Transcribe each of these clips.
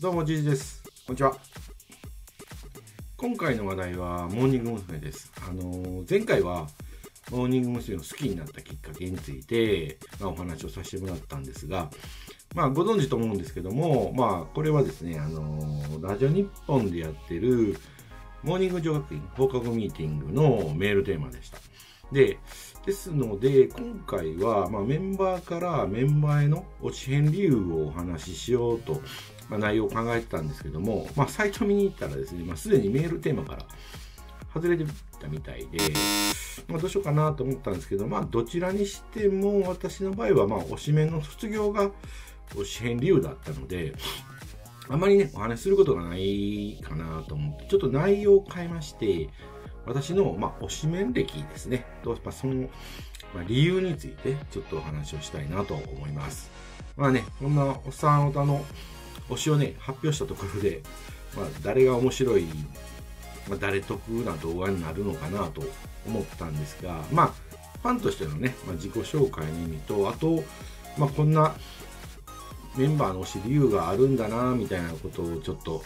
どうも、じいじです。こんにちは。今回の話題は、モーニング娘。です。あのー前回は、モーニング娘。の好きになったきっかけについて、まあ、お話をさせてもらったんですが、まあ、ご存知と思うんですけども、まあ、これはですね、あのーラジオ日本でやってる、モーニング女学院放課後ミーティングのメールテーマでした。で、ですので、今回は、まあ、メンバーからメンバーへの落ち編理由をお話ししようと、まあ、内容を考えてたんですけども、まあ、サイト見に行ったらですね、まあ、すでにメールテーマから外れてたみたいで、まあ、どうしようかなと思ったんですけど、まあ、どちらにしても、私の場合は、まあ、推しメンの卒業が推し編理由だったので、あまりね、お話しすることがないかなと思って、ちょっと内容を変えまして、私の、まあ、推しメン歴ですね、と、まあ、その、まあ、理由について、ちょっとお話をしたいなと思います。まあね、こんなおっさんおたの推しをね、発表したところで、まあ、誰が面白い、まあ、誰得な動画になるのかなと思ったんですが、まあ、ファンとしてのね、まあ、自己紹介の意味と、あと、まあ、こんなメンバーの推し理由があるんだな、みたいなことをちょっと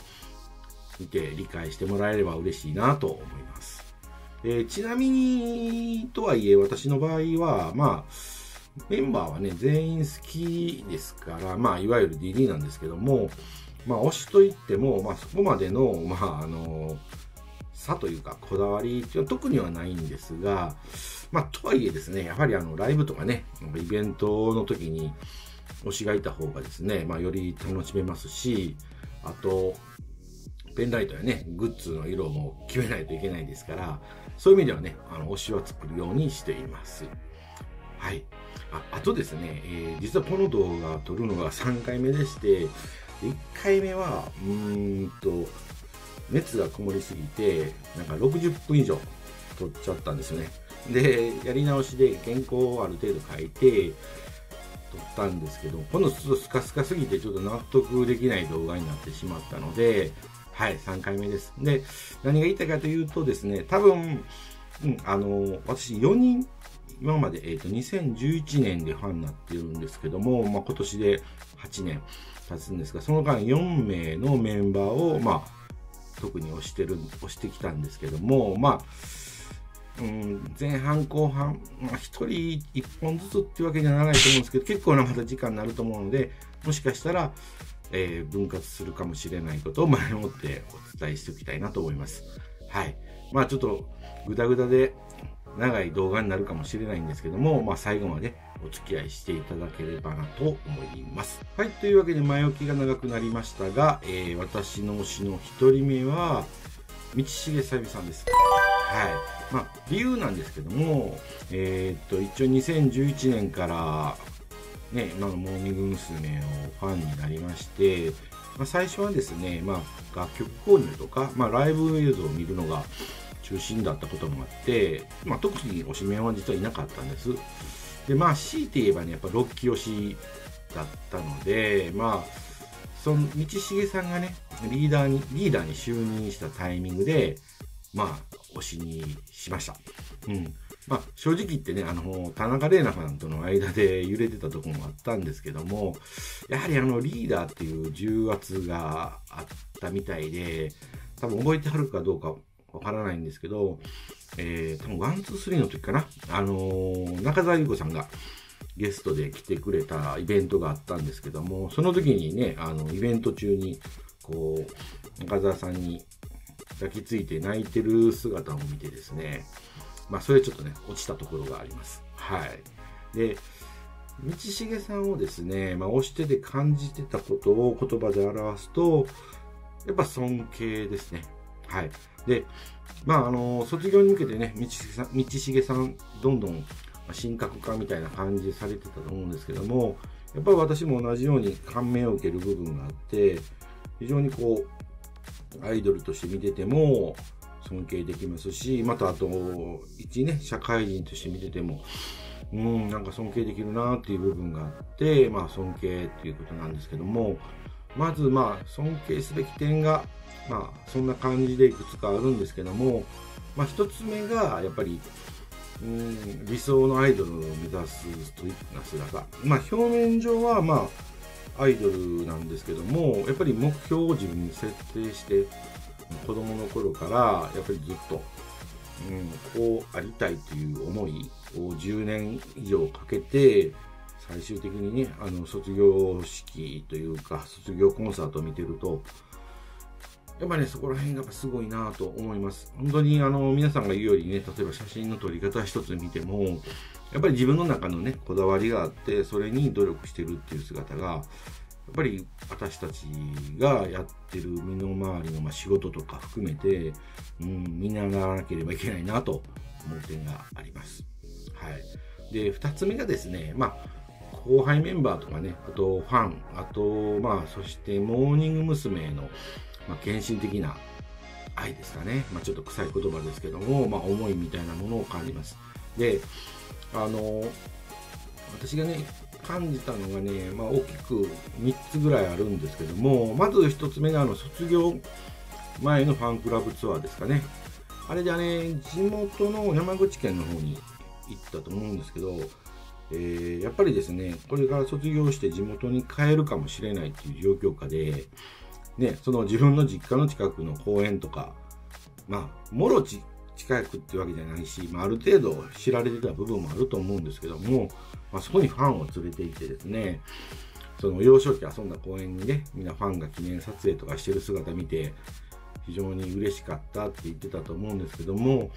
見て理解してもらえれば嬉しいなと思います。えちなみに、とはいえ、私の場合は、まあ、メンバーはね、全員好きですから、まあ、いわゆる DD なんですけども、まあ、推しといっても、まあ、そこまでの、まあ、あの、差というか、こだわりっていうのは特にはないんですが、まあ、とはいえですね、やはりあの、ライブとかね、イベントの時に推しがいた方がですね、まあ、より楽しめますし、あと、ペンライトやね、グッズの色も決めないといけないですから、そういう意味ではね、あの、推しは作るようにしています。はい。ああとですね、えー実はこの動画撮るのが3回目でして、1回目は、うーんと、熱がこもりすぎて、なんか60分以上撮っちゃったんですよね。で、やり直しで原稿をある程度書いて、撮ったんですけど、今度ちょっとスカスカすぎてちょっと納得できない動画になってしまったので、はい、3回目です。で、何が言いたいかというとですね、多分、うん、あの、私4人、今まで、えっ、と、2011年でファンになっているんですけども、まあ、今年で8年経つんですが、その間4名のメンバーを、まあ、特に推してる、推してきたんですけども、まあ、うん、前半後半、まあ、1人1本ずつっていうわけにはないと思うんですけど、結構なまた時間になると思うので、もしかしたら、えー分割するかもしれないことを前もってお伝えしておきたいなと思います。はい。まあちょっとグダグダで長い動画になるかもしれないんですけども、まあ最後までお付き合いしていただければなと思います。はい。というわけで前置きが長くなりましたが、えー私の推しの一人目は、道重さゆみさんです。はい。まあ理由なんですけども、えーっと、一応2011年からね、今のモーニング娘。のファンになりまして、まあ、最初はですね、まあ、楽曲購入とか、まあ、ライブ映像を見るのが中心だったこともあって、まあ、特に推しメンは実はいなかったんです。で、まあ、強いて言えばね、やっぱロッキー推しだったので、まあ、その道重さんがね、リーダーに、リーダーに就任したタイミングで、まあ、推しにしました。うん。まあ、正直言ってね、あの、田中れいなさんとの間で揺れてたとこもあったんですけども、やはりあの、リーダーっていう重圧があったみたいで、多分覚えてはるかどうかわからないんですけど、えー、多分 One, Two, Three の時かな、あのー中澤裕子さんがゲストで来てくれたイベントがあったんですけども、その時にね、あの、イベント中に、こう、中澤さんに抱きついて泣いてる姿を見てですね、まあ、それちょっとね、落ちたところがあります。はい。で、道重さんをですね、まあ、推してて感じてたことを言葉で表すと、やっぱ尊敬ですね。はい。で、まあ、あの、卒業に向けてね、道重さん、道重さん、どんどん神格化みたいな感じされてたと思うんですけども、やっぱり私も同じように感銘を受ける部分があって、非常にこう、アイドルとして見てても尊敬できますし、またあと、一ね、社会人として見てても、うん、なんか尊敬できるなっていう部分があって、まあ尊敬っていうことなんですけども、まずまあ尊敬すべき点が、まあそんな感じでいくつかあるんですけども、まあ一つ目がやっぱり、うん、理想のアイドルを目指すストイックな姿。まあ表面上はまあアイドルなんですけどもやっぱり目標を自分に設定して子供の頃からやっぱりずっと、うん、こうありたいという思いを10年以上かけて最終的にねあの卒業式というか卒業コンサートを見てるとやっぱねそこら辺がすごいなと思います本当にあの皆さんが言うよりね例えば写真の撮り方一つ見てもやっぱり自分の中のねこだわりがあってそれに努力してるっていう姿がやっぱり私たちがやってる身の回りのま仕事とか含めて、うん、見習わなければいけないなと思う点があります。はい。で、2つ目がですね、まあ、後輩メンバーとかね、あとファン、あと、まあ、そしてモーニング娘。の、まあ、献身的な愛ですかね。まあ、ちょっと臭い言葉ですけども、まあ、思いみたいなものを感じます。で、あの、私がね、感じたのがね、まあ、大きく3つぐらいあるんですけども、まず1つ目があの卒業前のファンクラブツアーですかね。あれでね、地元の山口県の方に行ったと思うんですけど、えー、やっぱりですね、これから卒業して地元に帰るかもしれないっていう状況下で、ね、その自分の実家の近くの公園とか、まあ、もろち近くってわけじゃないし、まあ、ある程度知られてた部分もあると思うんですけども、まあ、そこにファンを連れて行ってですね、その幼少期遊んだ公園にね、みんなファンが記念撮影とかしてる姿見て、非常に嬉しかったって言ってたと思うんですけども、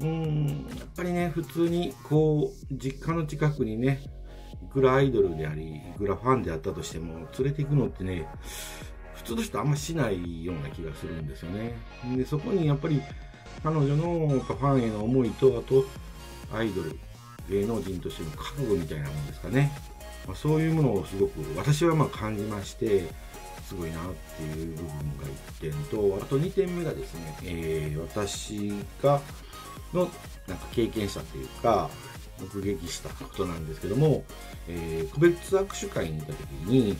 うん、やっぱりね、普通にこう、実家の近くにね、いくらアイドルであり、いくらファンであったとしても、連れて行くのってね、普通の人あんましないような気がするんですよね。で、そこにやっぱり彼女のファンへの思いと、あと、アイドル、芸能人としての覚悟みたいなもんですかね。まあ、そういうものをすごく私はま感じまして、すごいなっていう部分が1点と、あと2点目がですね、えー、私が、の、なんか経験したというか、目撃したことなんですけども、えー、個別握手会に行った時に、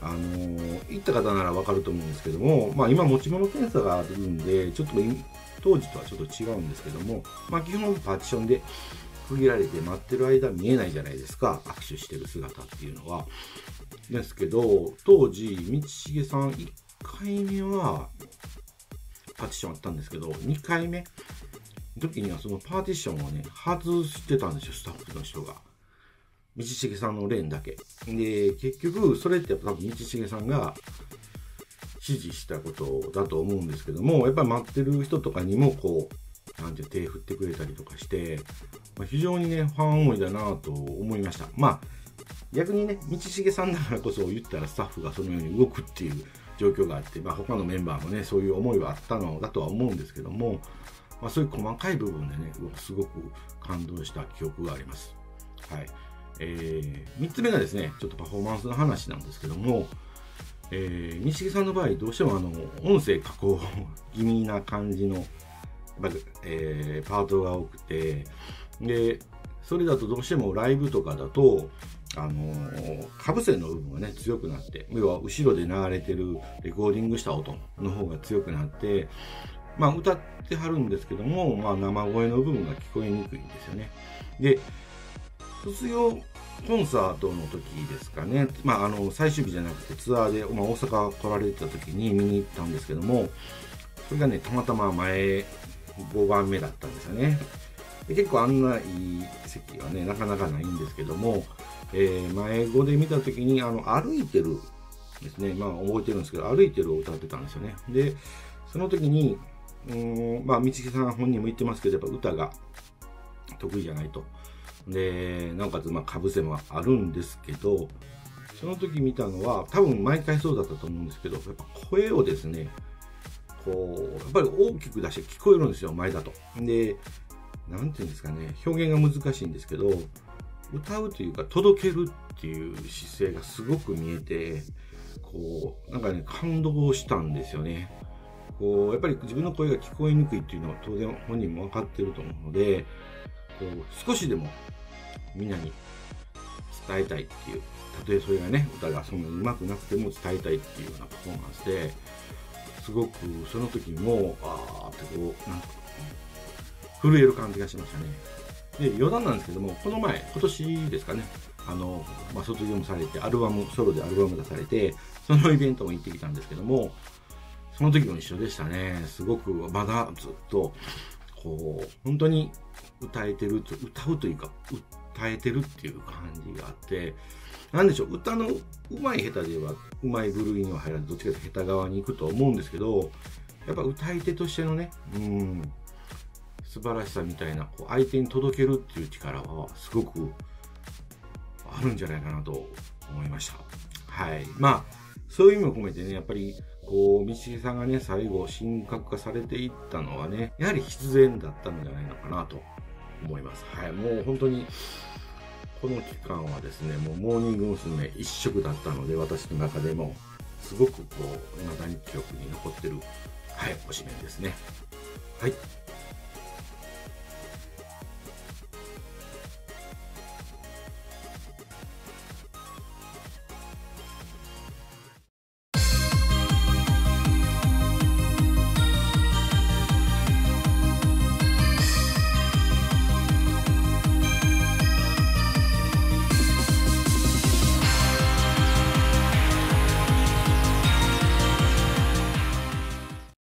あのー、行った方ならわかると思うんですけども、まあ今持ち物検査があるんで、ちょっと当時とはちょっと違うんですけども、まあ基本パーティションで区切られて待ってる間見えないじゃないですか、握手してる姿っていうのは。ですけど、当時、道重さん1回目は、パーティションあったんですけど、2回目時にはそのパーティションをね、外してたんですよ、スタッフの人が。道重さんのレーンだけ。で、結局、それってやっぱ多分道重さんが指示したことだと思うんですけども、やっぱり待ってる人とかにもこう、なんて手振ってくれたりとかして、まあ、非常にね、ファン思いだなと思いました。まあ、逆にね、道重さんだからこそ言ったらスタッフがそのように動くっていう状況があって、まあ、他のメンバーもね、そういう思いはあったのだとは思うんですけども、まあ、そういう細かい部分でね、すごく感動した記憶があります。はい。えー、3つ目がですね、ちょっとパフォーマンスの話なんですけども、えー、西木さんの場合、どうしてもあの、音声加工気味な感じの、やっぱえー、パートが多くて、で、それだとどうしてもライブとかだと、あのー、かぶせの部分がね、強くなって、要は後ろで流れてるレコーディングした音の方が強くなって、まあ歌ってはるんですけども、まあ生声の部分が聞こえにくいんですよね。で、卒業コンサートの時ですかね、まああの、最終日じゃなくてツアーで、まあ、大阪来られてた時に見に行ったんですけども、それがね、たまたま前5番目だったんですよね。で結構あんないい席はね、なかなかないんですけども、えー、前語で見た時に、あの、歩いてるですね、まあ覚えてるんですけど、歩いてるを歌ってたんですよね。で、その時に、まあ、道木さん本人も言ってますけど、やっぱ歌が得意じゃないと。で、なおかつ、まあ、かぶせもあるんですけど、その時見たのは、多分毎回そうだったと思うんですけど、やっぱ声をですね、こう、やっぱり大きく出して聞こえるんですよ、前だと。で、なんていうんですかね、表現が難しいんですけど、歌うというか届けるっていう姿勢がすごく見えて、こう、なんかね、感動したんですよね。こう、やっぱり自分の声が聞こえにくいっていうのは当然本人も分かってると思うので、こう、少しでもみんなに伝えたいっていう、たとえそれがね、歌がそんなに上手くなくても伝えたいっていうようなパフォーマンスで、すごくその時も、あーってこう、なんか震える感じがしましたね。で余談なんですけどもこの前今年ですかねあの、まあ、卒業もされてアルバムソロでアルバム出されてそのイベントも行ってきたんですけどもその時も一緒でしたねすごくまだずっとこう本当に歌えてる歌うというか歌えてるっていう感じがあってなんでしょう歌の上手い下手で言えば上手い部類には入らずどっちかというと下手側に行くと思うんですけどやっぱ歌い手としてのねうん素晴らしさみたいなこう相手に届けるっていう力はすごくあるんじゃないかなと思いました。はい。まあ、そういう意味を込めてね、やっぱり、こう、道重さんがね、最後、神格化されていったのはね、やはり必然だったんじゃないのかなと思います。はい。もう本当に、この期間はですね、もうモーニング娘。一色だったので、私の中でも、すごくこう、未だに記憶に残ってる、はい、推しメンですね。はい。